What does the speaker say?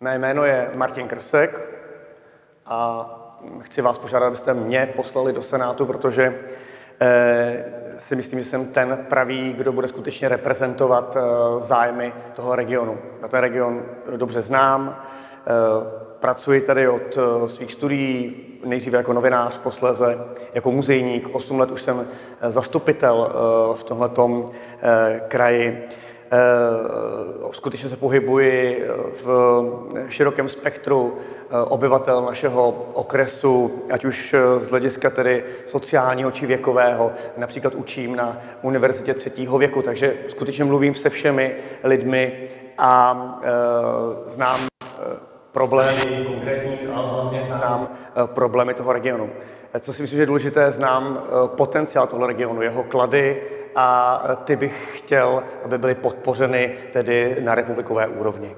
Mé jméno je Martin Krsek a chci vás požádat, abyste mě poslali do Senátu, protože eh, si myslím, že jsem ten pravý, kdo bude skutečně reprezentovat eh, zájmy toho regionu. Já ten region dobře znám, eh, pracuji tady od svých studií, nejdříve jako novinář, posléze jako muzejník. Osm let už jsem zastupitel v tomhletom kraji. Eh, skutečně se pohybuji eh, v širokém spektru eh, obyvatel našeho okresu, ať už z hlediska tedy sociálního či věkového. Například učím na univerzitě třetího věku, takže skutečně mluvím se všemi lidmi a znám problémy konkrétní, ale hlavně znám problémy toho regionu. Co si myslím, že je důležité, znám potenciál toho regionu, jeho klady a ty bych chtěl, aby byly podpořeny tedy na republikové úrovni.